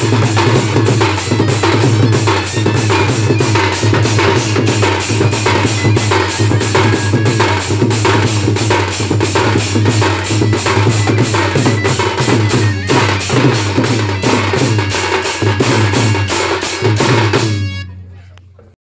Gracias.